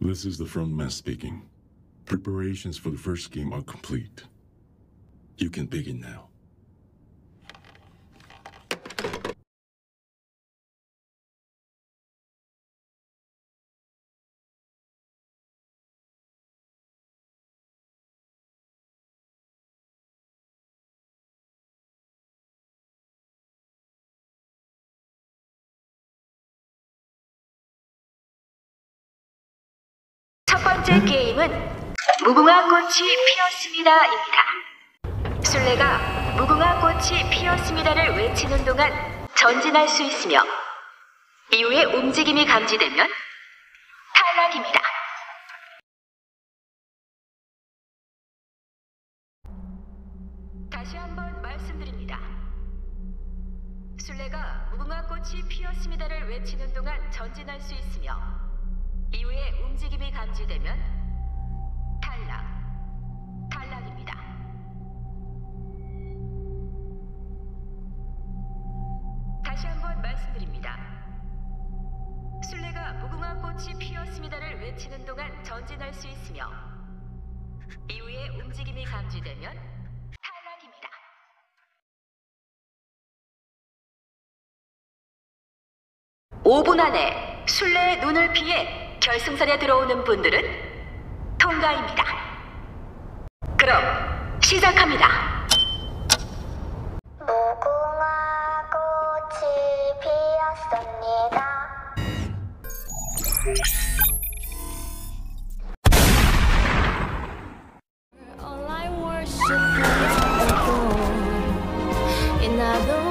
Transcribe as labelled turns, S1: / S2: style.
S1: This is the front man speaking. Preparations for the first game are complete. You can begin now.
S2: 번째 게임은 무궁화 꽃이 피었습니다입니다. 술래가 무궁화 꽃이 피었습니다를 외치는 동안 전진할 수 있으며 이후에 움직임이 감지되면 탈락입니다. 다시 한번 말씀드립니다. 술래가 무궁화 꽃이 피었습니다를 외치는 동안 전진할 수 있으며 이후에 움직임이 감지되면 탈락, 탈락입니다. 다시 한번 말씀드립니다. 술래가 무궁화 꽃이 피었습니다를 외치는 동안 전진할 수 있으며 이후에 움직임이 감지되면 탈락입니다. 오분 안에 술래의 눈을 피해 결승선에 들어오는 분들은 통과입니다. 그럼 시작합니다.
S3: 무궁화 꽃이 피었습니다.
S4: All I worship is you. In other